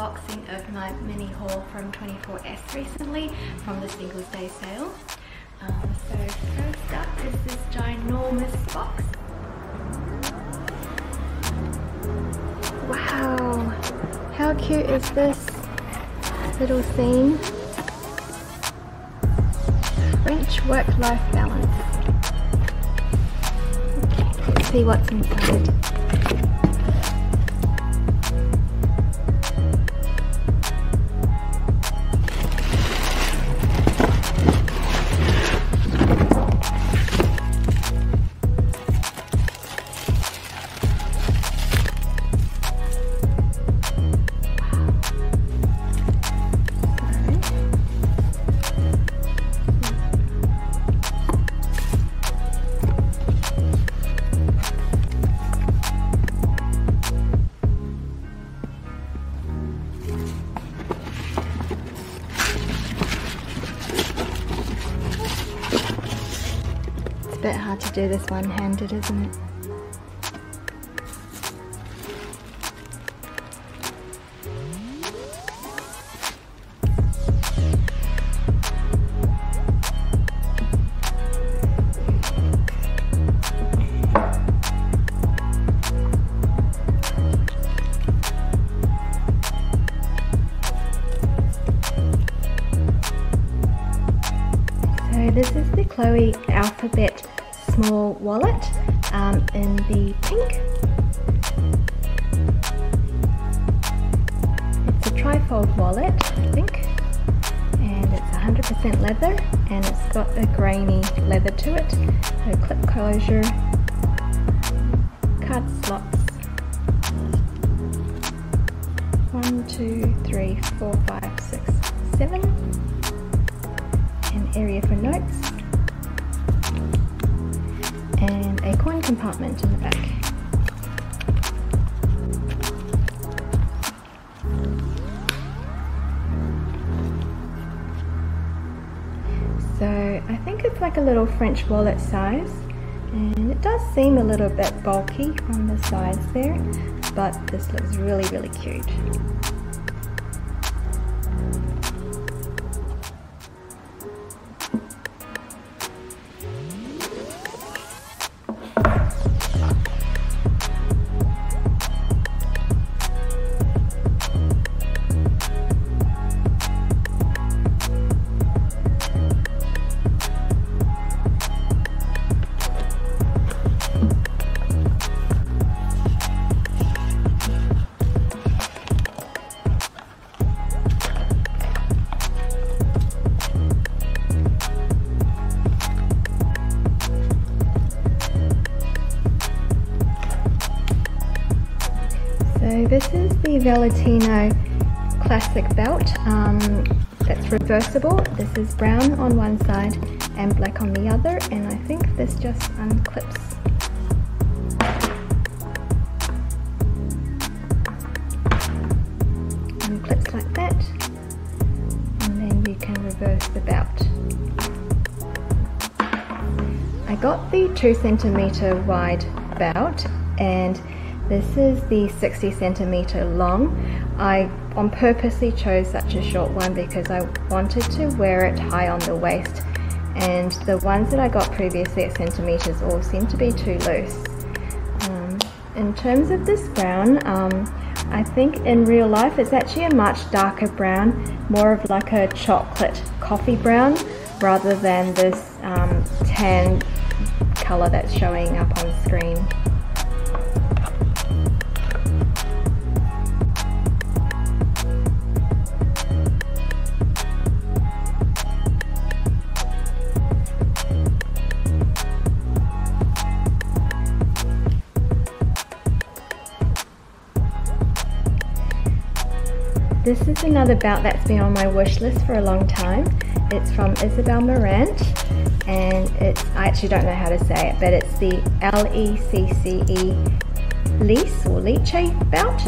unboxing of my mini haul from 24S recently from the Singles Day sale. Um, so first up is this ginormous box. Wow, how cute is this little theme? French work-life balance. Okay, let's see what's inside. Do this one-handed, isn't it? So this is the Chloe Alphabet small wallet um, in the pink. It's a trifold wallet, I think, and it's 100% leather and it's got a grainy leather to it. So clip closure, card slots, one, two, three, four, five, six, seven, an area for notes, coin compartment in the back. So I think it's like a little French wallet size and it does seem a little bit bulky on the sides there but this looks really really cute. Valentino classic belt um, that's reversible. This is brown on one side and black on the other and I think this just unclips. Unclips like that and then you can reverse the belt. I got the 2 centimeter wide belt and this is the 60 centimeter long. I on purposely chose such a short one because I wanted to wear it high on the waist and the ones that I got previously at centimeters all seem to be too loose. Um, in terms of this brown, um, I think in real life it's actually a much darker brown, more of like a chocolate coffee brown rather than this um, tan color that's showing up on screen. This is another belt that's been on my wish list for a long time. It's from Isabel Marant and it's, I actually don't know how to say it, but it's the L-E-C-C-E Lease or Lecce belt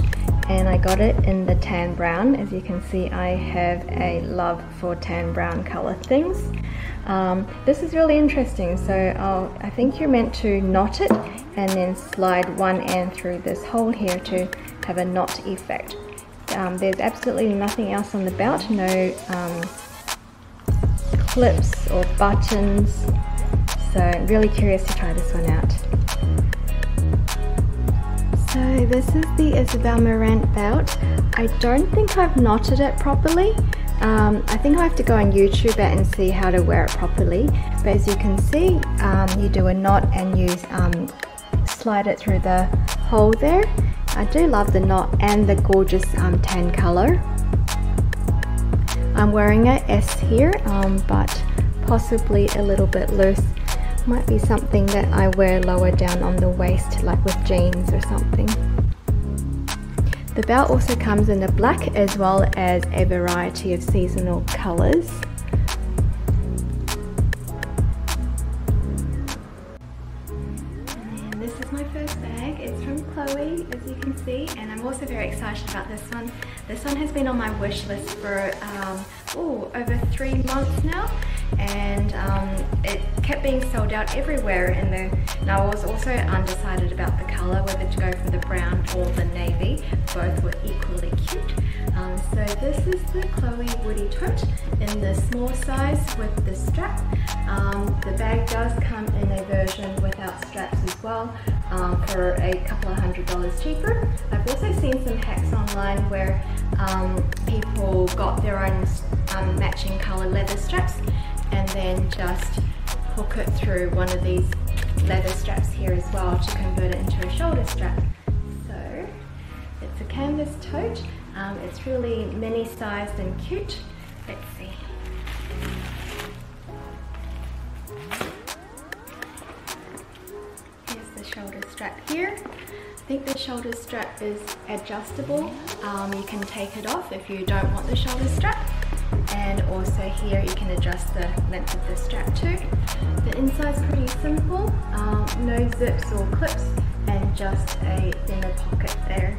and I got it in the tan brown. As you can see, I have a love for tan brown color things. Um, this is really interesting. So I'll, I think you're meant to knot it and then slide one end through this hole here to have a knot effect. Um, there's absolutely nothing else on the belt, no um, clips or buttons. So I'm really curious to try this one out. So this is the Isabel Marant belt. I don't think I've knotted it properly. Um, I think I have to go on YouTube and see how to wear it properly. But as you can see, um, you do a knot and you um, slide it through the hole there. I do love the knot and the gorgeous um, tan color. I'm wearing a S here, um, but possibly a little bit loose. Might be something that I wear lower down on the waist, like with jeans or something. The belt also comes in the black as well as a variety of seasonal colours. My first bag. It's from Chloe, as you can see, and I'm also very excited about this one. This one has been on my wish list for um, oh, over three months now and um, it kept being sold out everywhere and, the, and I was also undecided about the colour, whether to go for the brown or the navy. Both were equally cute. Um, so this is the Chloe Woody Tote in the small size with the strap. Um, the bag does come in a version without straps as well um, for a couple of hundred dollars cheaper. I've also seen some hacks online where um, people got their own um, matching colour leather straps and then just hook it through one of these leather straps here as well to convert it into a shoulder strap. So it's a canvas tote. Um, it's really mini sized and cute. Let's see. Strap here. I think the shoulder strap is adjustable. Um, you can take it off if you don't want the shoulder strap and also here you can adjust the length of the strap too. The inside's pretty simple, um, no zips or clips and just a thinner pocket there.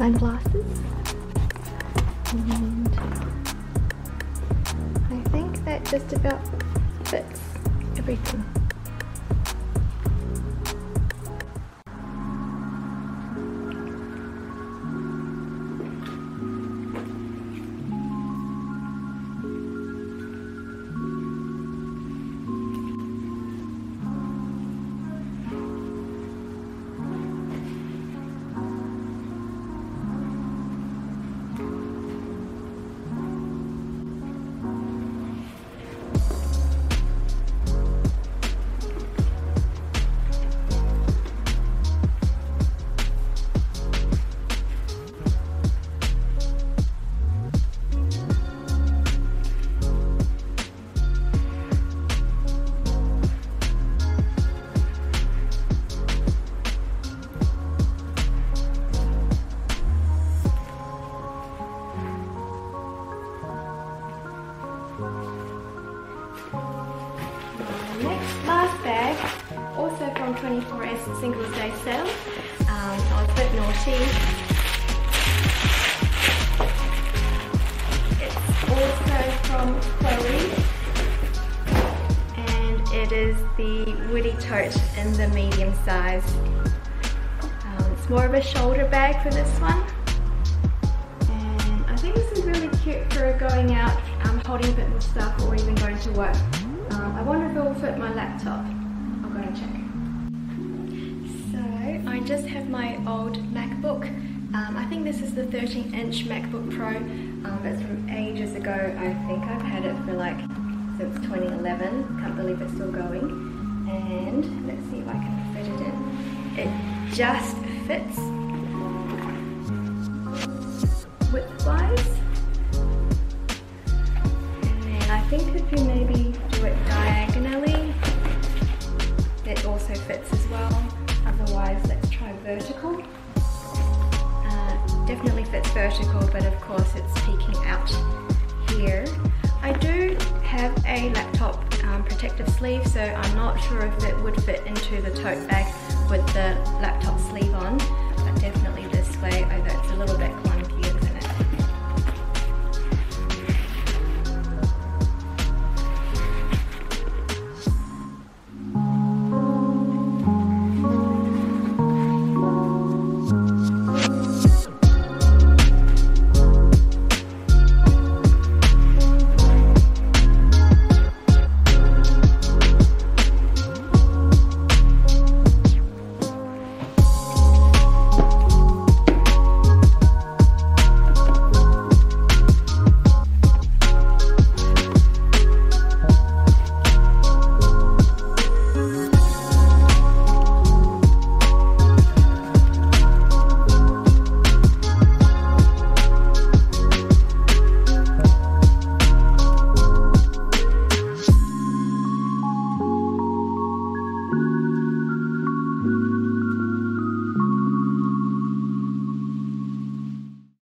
Sunglasses. And I think that just about fits everything. From 24S Singles Day sale. Um, I was a bit naughty. It's also from Chloe. And it is the Woody Tote in the medium size. Um, it's more of a shoulder bag for this one. And I think this is really cute for going out, um, holding a bit more stuff or even going to work. Um, I wonder if it will fit my laptop. I'll go and check. I just have my old MacBook. Um, I think this is the 13 inch MacBook Pro. Um, it's from ages ago. I think I've had it for like since 2011. Can't believe it's still going. And let's see if I can fit it in. It just fits width-wise. And I think if you maybe do it diagonally, it also fits as well. Otherwise, let's try vertical. Uh, definitely fits vertical, but of course it's peeking out here. I do have a laptop um, protective sleeve, so I'm not sure if it would fit into the tote bag with the laptop sleeve on, but definitely this way, although it's a little